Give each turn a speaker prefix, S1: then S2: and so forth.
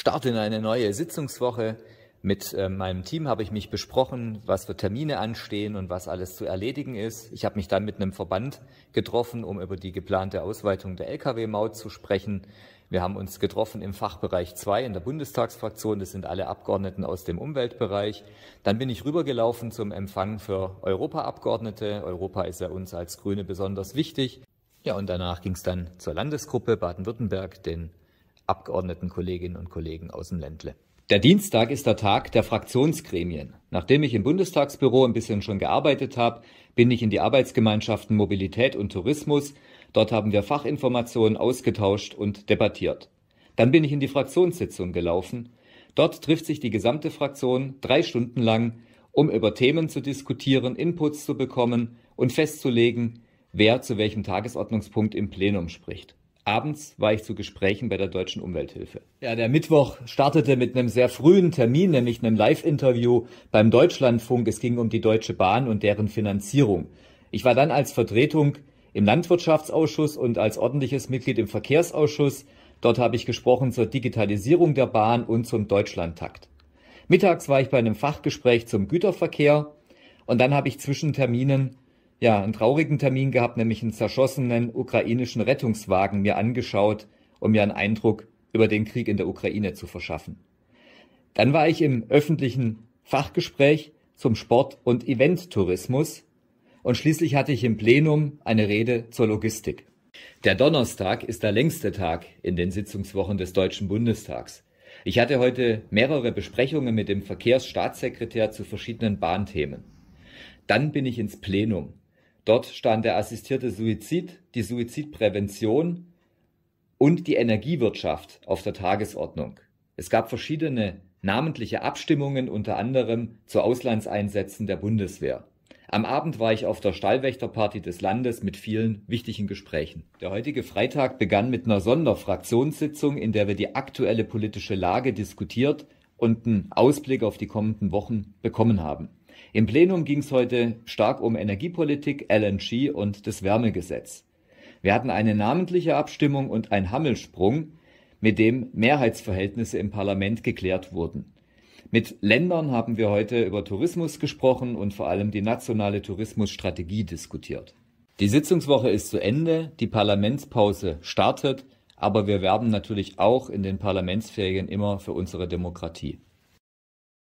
S1: Start in eine neue Sitzungswoche. Mit äh, meinem Team habe ich mich besprochen, was für Termine anstehen und was alles zu erledigen ist. Ich habe mich dann mit einem Verband getroffen, um über die geplante Ausweitung der Lkw-Maut zu sprechen. Wir haben uns getroffen im Fachbereich 2 in der Bundestagsfraktion. Das sind alle Abgeordneten aus dem Umweltbereich. Dann bin ich rübergelaufen zum Empfang für Europaabgeordnete. Europa ist ja uns als Grüne besonders wichtig. Ja, und danach ging es dann zur Landesgruppe Baden-Württemberg, den Abgeordnetenkolleginnen und Kollegen aus dem Ländle. Der Dienstag ist der Tag der Fraktionsgremien. Nachdem ich im Bundestagsbüro ein bisschen schon gearbeitet habe, bin ich in die Arbeitsgemeinschaften Mobilität und Tourismus. Dort haben wir Fachinformationen ausgetauscht und debattiert. Dann bin ich in die Fraktionssitzung gelaufen. Dort trifft sich die gesamte Fraktion drei Stunden lang, um über Themen zu diskutieren, Inputs zu bekommen und festzulegen, wer zu welchem Tagesordnungspunkt im Plenum spricht. Abends war ich zu Gesprächen bei der Deutschen Umwelthilfe. Ja, der Mittwoch startete mit einem sehr frühen Termin, nämlich einem Live-Interview beim Deutschlandfunk. Es ging um die Deutsche Bahn und deren Finanzierung. Ich war dann als Vertretung im Landwirtschaftsausschuss und als ordentliches Mitglied im Verkehrsausschuss. Dort habe ich gesprochen zur Digitalisierung der Bahn und zum Deutschlandtakt. Mittags war ich bei einem Fachgespräch zum Güterverkehr und dann habe ich zwischen Terminen ja, einen traurigen Termin gehabt, nämlich einen zerschossenen ukrainischen Rettungswagen mir angeschaut, um mir einen Eindruck über den Krieg in der Ukraine zu verschaffen. Dann war ich im öffentlichen Fachgespräch zum Sport- und Eventtourismus und schließlich hatte ich im Plenum eine Rede zur Logistik. Der Donnerstag ist der längste Tag in den Sitzungswochen des Deutschen Bundestags. Ich hatte heute mehrere Besprechungen mit dem Verkehrsstaatssekretär zu verschiedenen Bahnthemen. Dann bin ich ins Plenum. Dort stand der assistierte Suizid, die Suizidprävention und die Energiewirtschaft auf der Tagesordnung. Es gab verschiedene namentliche Abstimmungen, unter anderem zu Auslandseinsätzen der Bundeswehr. Am Abend war ich auf der Stallwächterparty des Landes mit vielen wichtigen Gesprächen. Der heutige Freitag begann mit einer Sonderfraktionssitzung, in der wir die aktuelle politische Lage diskutiert und einen Ausblick auf die kommenden Wochen bekommen haben. Im Plenum ging es heute stark um Energiepolitik, LNG und das Wärmegesetz. Wir hatten eine namentliche Abstimmung und einen Hammelsprung, mit dem Mehrheitsverhältnisse im Parlament geklärt wurden. Mit Ländern haben wir heute über Tourismus gesprochen und vor allem die nationale Tourismusstrategie diskutiert. Die Sitzungswoche ist zu Ende, die Parlamentspause startet, aber wir werben natürlich auch in den Parlamentsferien immer für unsere Demokratie.